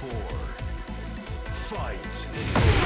four. Fight!